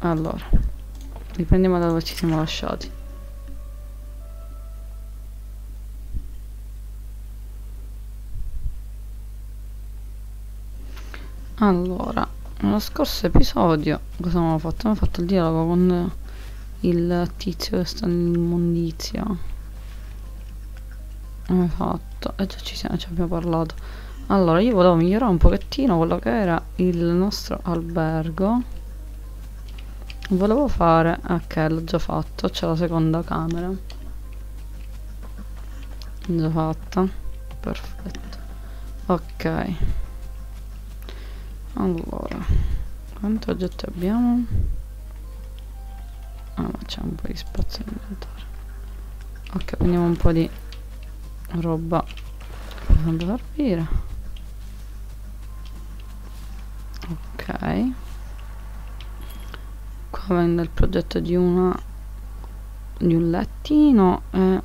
Allora, riprendiamo da dove ci siamo lasciati. Allora, nello scorso episodio cosa abbiamo fatto? Abbiamo fatto il dialogo con il tizio che sta nell'immondizia. Abbiamo fatto, e già ci, siamo, ci abbiamo parlato. Allora, io volevo migliorare un pochettino quello che era il nostro albergo. Volevo fare, ok, l'ho già fatto, c'è la seconda camera. Già fatta, perfetto. Ok. Allora, quanti oggetti abbiamo? Ah, ma c'è un po' di spazio in inventario. Ok, prendiamo un po' di roba per servire. Ok. Qua vende il progetto di una di un lettino e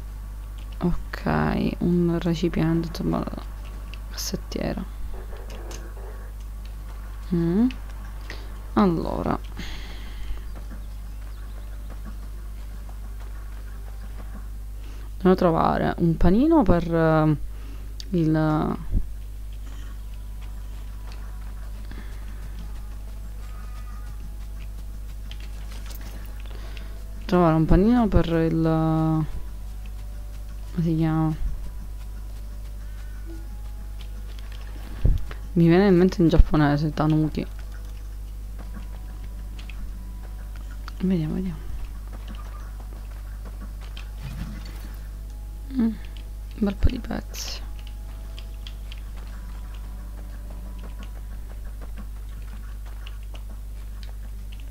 ok, un recipiente, insomma, cassettiera. Mm. Allora. Devo trovare un panino per uh, il... Trovare un panino per il... come si chiama? Mi viene in mente in giapponese, Tanuki. Vediamo, vediamo. Mm, un bel po' di pezzi.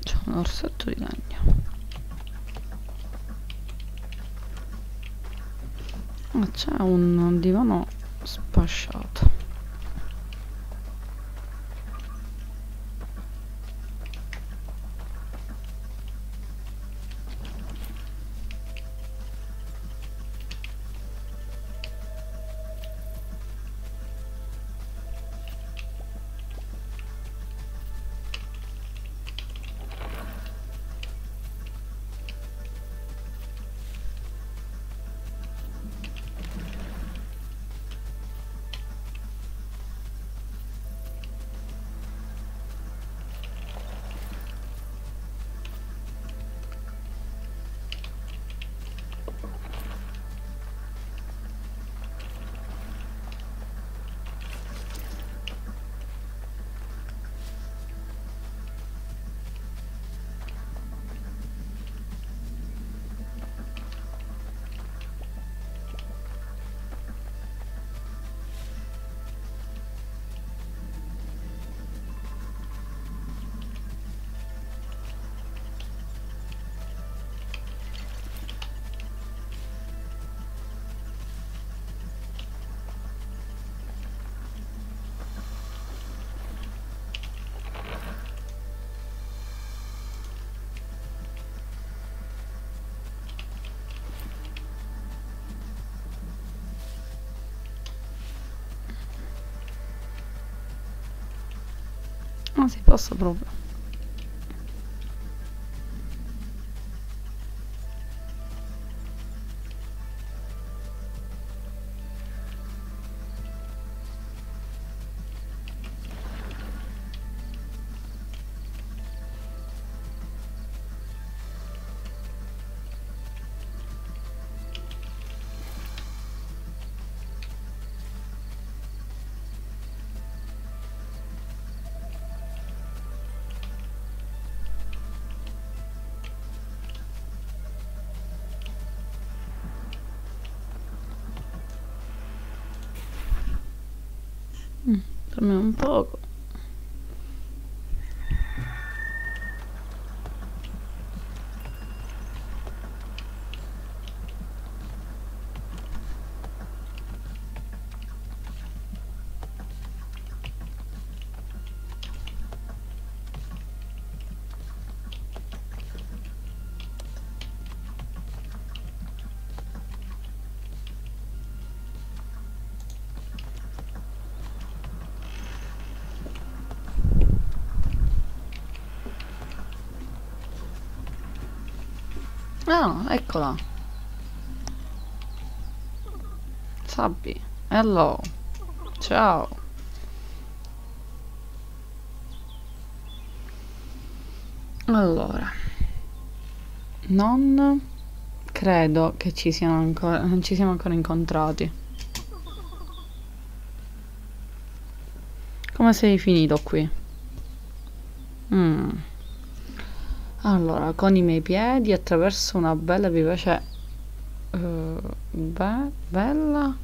C'è un orsetto di legno. C'è un divano spasciato. Ah, si posso proprio. Mm, per me un poco. Ah, eccola. Sabbi. Hello. Ciao. Allora. Non credo che ci siano ancora non ci siamo ancora incontrati. Come sei finito qui? Mm. Allora, con i miei piedi attraverso una bella vivace uh, be bella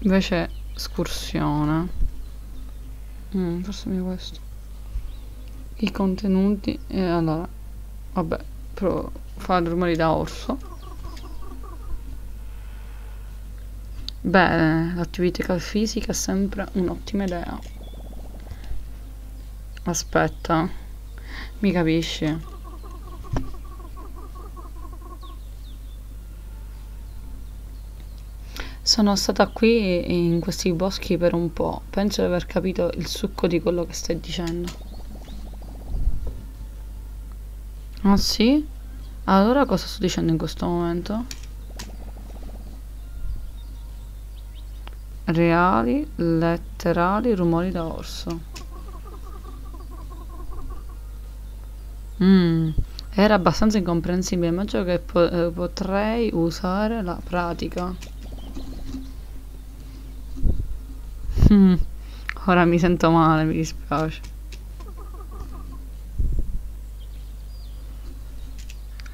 invece escursione. Mm, forse mi questo. I contenuti eh, allora vabbè, però fa rumori da orso. Beh, l'attività fisica è sempre un'ottima idea. Aspetta, mi capisci? Sono stata qui in questi boschi per un po'. Penso di aver capito il succo di quello che stai dicendo. Ah sì? Allora cosa sto dicendo in questo momento? Reali, letterali, rumori da orso. Mm, era abbastanza incomprensibile, immagino che po eh, potrei usare la pratica. Mm, ora mi sento male, mi dispiace.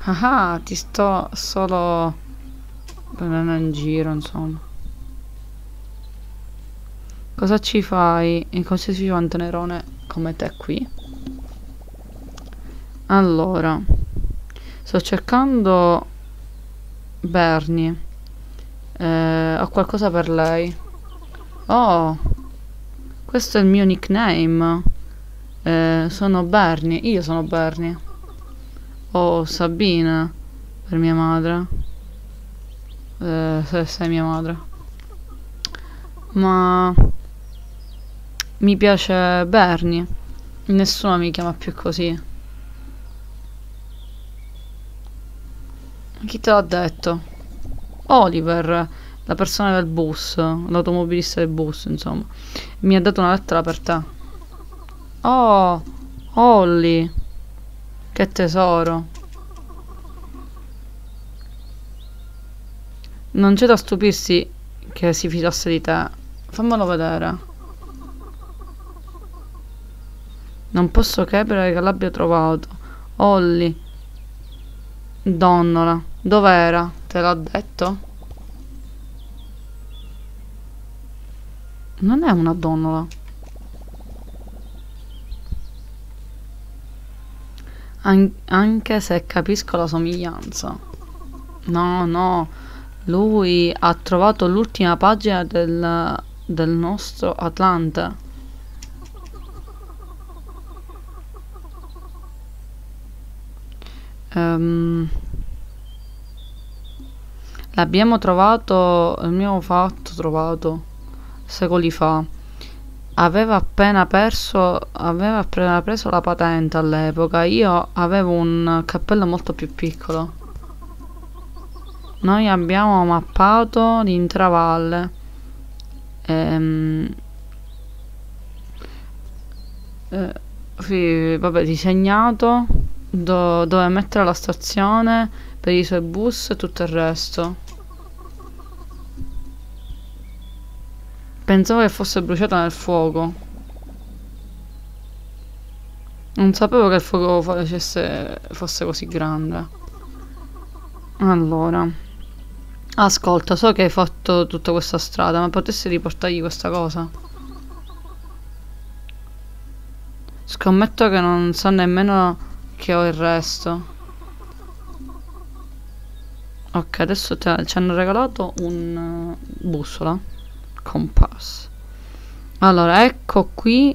Ah, ti sto solo prendendo in giro, insomma. Cosa ci fai in qualsiasi fantanerone come te qui? Allora, sto cercando Bernie. Eh, ho qualcosa per lei. Oh, questo è il mio nickname. Eh, sono Bernie. Io sono Bernie. Oh, Sabina. Per mia madre. Eh, se sei mia madre. Ma mi piace Bernie. Nessuno mi chiama più così. Chi te l'ha detto? Oliver, la persona del bus, l'automobilista del bus, insomma. Mi ha dato una lettera per te. Oh, Holly. Che tesoro. Non c'è da stupirsi che si fidasse di te. Fammelo vedere. Non posso capire che l'abbia trovato. Holly. Donnola. Dov'era? Te l'ho detto? Non è una donnola. An anche se capisco la somiglianza. No, no. Lui ha trovato l'ultima pagina del, del nostro Atlante. Um, l'abbiamo trovato, abbiamo fatto, trovato secoli fa. Aveva appena perso, aveva appena preso la patente all'epoca. Io avevo un cappello molto più piccolo. Noi abbiamo mappato l'intera valle. Ehm, eh, vabbè, disegnato do- dove mettere la stazione per i suoi bus e tutto il resto. Pensavo che fosse bruciata nel fuoco. Non sapevo che il fuoco facesse, fosse così grande. Allora. Ascolta, so che hai fatto tutta questa strada, ma potessi riportargli questa cosa? Scommetto che non sa nemmeno che ho il resto. Ok, adesso ci hanno regalato un uh, bussola. Compass. Allora, ecco qui.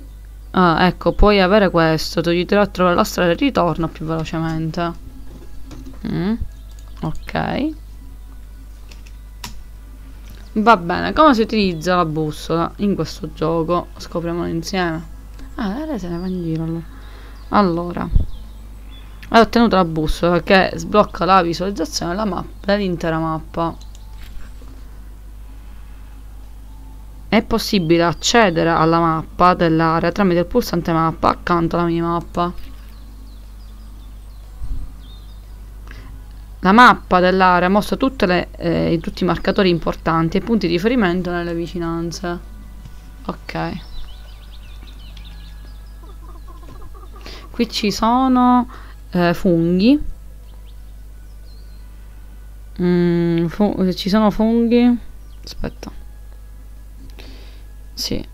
Ah, ecco, puoi avere questo. Ti aiuterà a trovare la strada di ritorno più velocemente. Mm, ok. Va bene, come si utilizza la bussola in questo gioco? Scopriamolo insieme. Ah, lei se ne va in giro allora. allora. Hai ottenuto la bussola che sblocca la visualizzazione della mappa, dell'intera mappa. È possibile accedere alla mappa dell'area tramite il pulsante mappa accanto alla minimappa. La mappa dell'area mostra le, eh, tutti i marcatori importanti e punti di riferimento nelle vicinanze. Ok. Qui ci sono eh, funghi. Mm, fu ci sono funghi. Aspetta. Sì.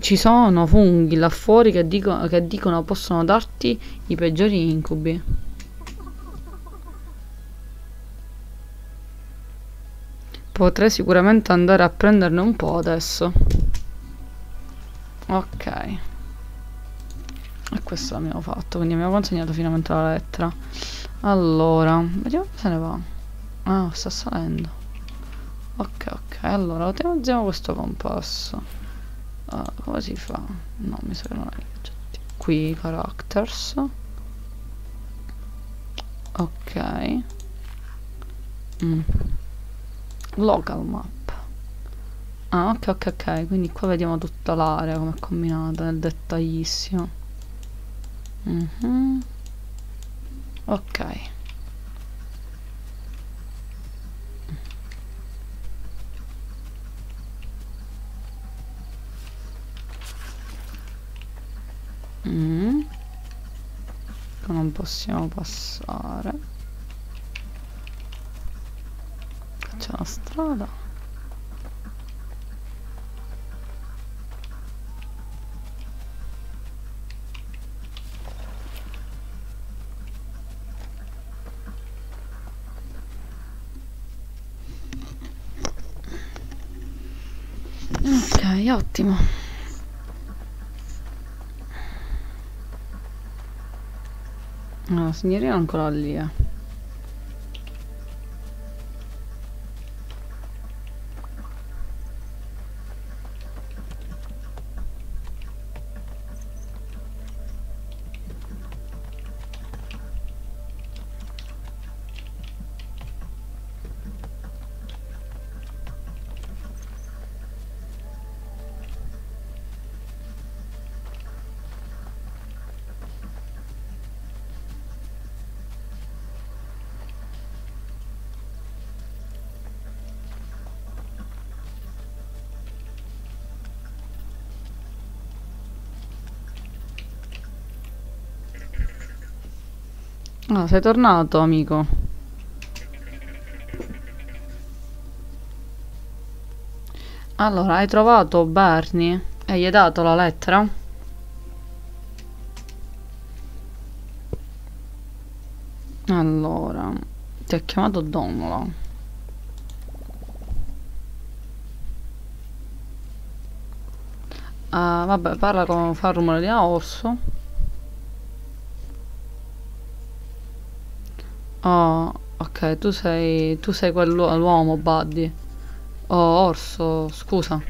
Ci sono funghi là fuori che, dico, che dicono possono darti i peggiori incubi. Potrei sicuramente andare a prenderne un po' adesso. Ok. E questo l'abbiamo fatto, quindi abbiamo consegnato finalmente la lettera. Allora, vediamo se ne va. Ah, sta salendo ok ok allora utilizziamo questo compasso uh, come si fa? no mi sa che non è oggetti qui characters ok mm. local map ah ok ok ok quindi qua vediamo tutta l'area come è combinata nel dettaglissimo mm -hmm. ok mm. non possiamo passare c'è la strada ok ottimo No, la signorina è ancora lì, eh. Ah, sei tornato, amico. Allora, hai trovato Barney e gli hai dato la lettera? Allora, ti ha chiamato Domola. Ah, vabbè, parla con fa rumore di orso. Oh, ok, tu sei, tu sei quell'uomo, Buddy. Oh, Orso, scusa.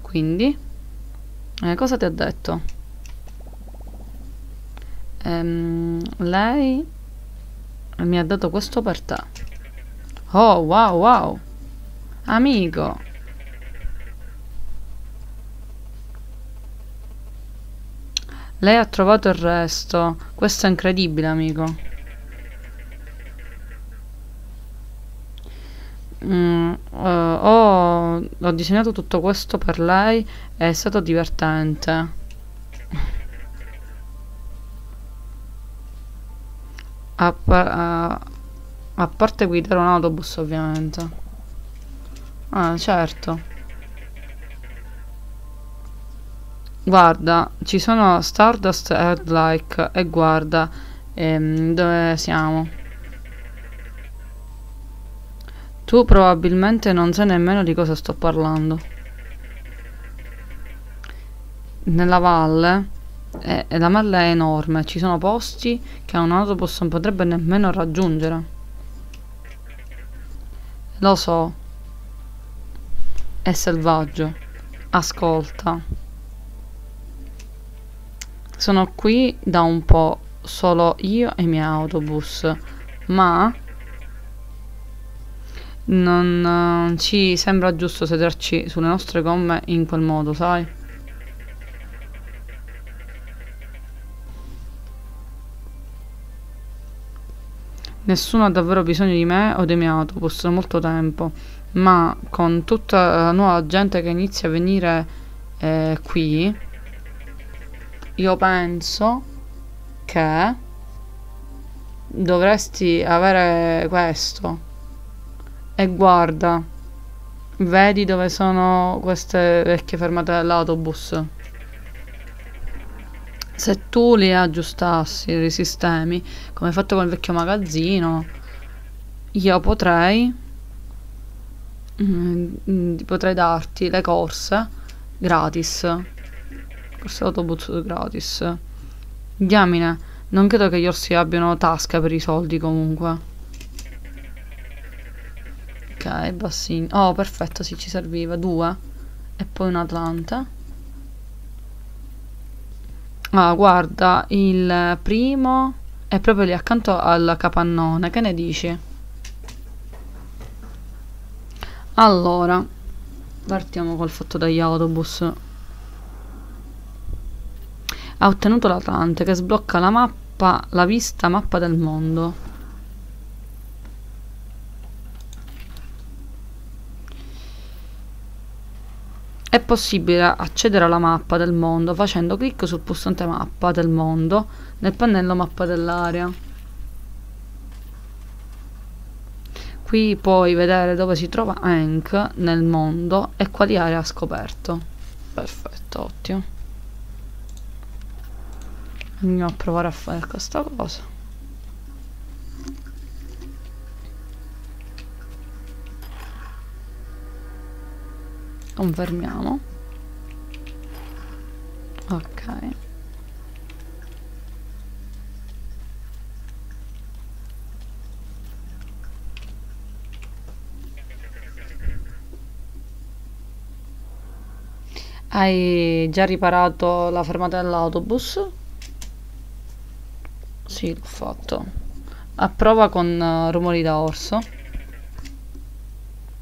Quindi? Eh, cosa ti ha detto? Ehm, lei mi ha dato questo per te. Oh, wow, wow. Amico. Lei ha trovato il resto. Questo è incredibile, amico. Mm, uh, ho, ho disegnato tutto questo per lei, è stato divertente. A, a, a parte guidare un autobus ovviamente. Ah, certo. Guarda, ci sono Stardust Headlike e guarda ehm, dove siamo. Tu probabilmente non sai nemmeno di cosa sto parlando. Nella valle, eh, la valle è enorme, ci sono posti che un autobus non potrebbe nemmeno raggiungere. Lo so. È selvaggio. Ascolta. Sono qui da un po' solo io e i miei autobus, ma non eh, ci sembra giusto sederci sulle nostre gomme in quel modo, sai? Nessuno ha davvero bisogno di me o dei miei autobus da molto tempo, ma con tutta la nuova gente che inizia a venire eh, qui, io penso che dovresti avere questo. E guarda, vedi dove sono queste vecchie fermate dell'autobus? Se tu li aggiustassi, li sistemi, come hai fatto con il vecchio magazzino, io potrei mm, potrei darti le corse gratis. Corse autobus gratis. Diamine, non credo che gli orsi abbiano tasca per i soldi comunque. Ok, bassini. Oh, perfetto, sì, ci serviva. Due. E poi un Atlante. Ah, guarda, il primo è proprio lì accanto al capannone. Che ne dici? Allora, partiamo col fatto degli autobus. Ha ottenuto l'Atlante che sblocca la mappa, la vista mappa del mondo. È possibile accedere alla mappa del mondo facendo clic sul pulsante mappa del mondo nel pannello mappa dell'area. Qui puoi vedere dove si trova Hank nel mondo e quali aree ha scoperto. Perfetto, ottimo. Andiamo a provare a fare questa cosa. Confermiamo ok Hai già riparato la fermata dell'autobus? Sì, l'ho fatto. A prova con uh, rumori da orso.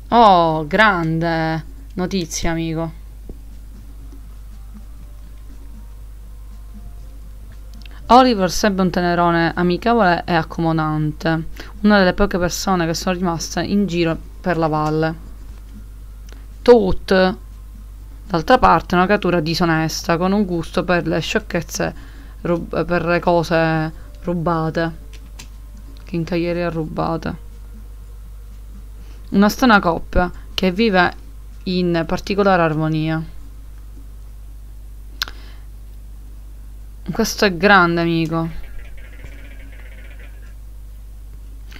Oh, grande! Notizia, amico. Oliver sebbe un tenerone amichevole e accomodante, una delle poche persone che sono rimaste in giro per la valle. Toot, d'altra parte, è una creatura disonesta, con un gusto per le sciocchezze, per le cose rubate, chincaglierie rubate. Una strana coppia che vive in particolare armonia. Questo è grande, amico.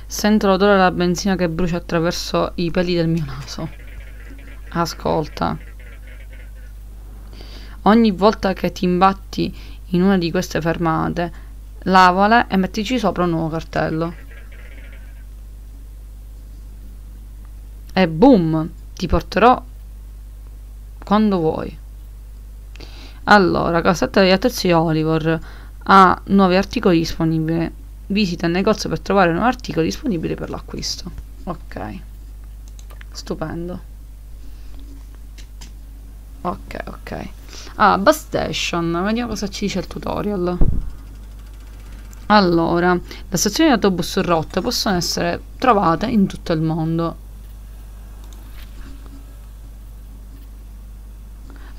Sento l'odore della benzina che brucia attraverso i peli del mio naso. Ascolta. Ogni volta che ti imbatti in una di queste fermate, lavale e mettici sopra un nuovo cartello. E boom! Ti porterò quando vuoi. Allora, Cassetta degli attrezzi Oliver ha nuovi articoli disponibili. Visita il negozio per trovare nuovi articoli disponibili per l'acquisto. Ok. Stupendo. Ok, ok. Ah, bus station. Vediamo cosa ci dice il tutorial. Allora, le stazioni di autobus rotte possono essere trovate in tutto il mondo.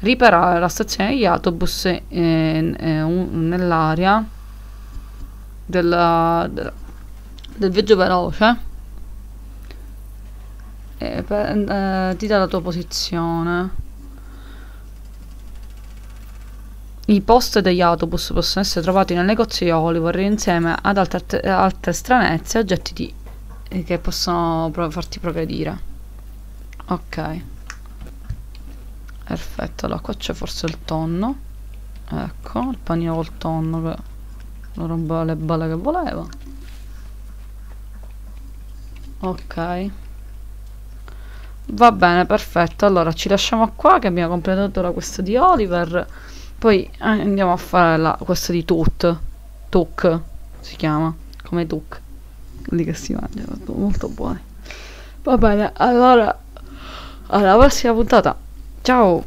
Riparare la stazione degli autobus eh, eh, nell'area del, del viaggio veloce. E per, eh, ti dà la tua posizione. I post degli autobus possono essere trovati nel negozio di Oliver insieme ad altre, altre stranezze oggetti di, che possono farti progredire. Ok perfetto allora qua c'è forse il tonno. Ecco il panino col tonno che non rompeva le balle che voleva. Ok. Va bene perfetto. Allora ci lasciamo qua che abbiamo completato la questa di Oliver. Poi andiamo a fare la questa di Tut. Tuk si chiama, come Duke, quelli che si mangiano, molto buoni. Va bene, allora, alla prossima puntata, 叫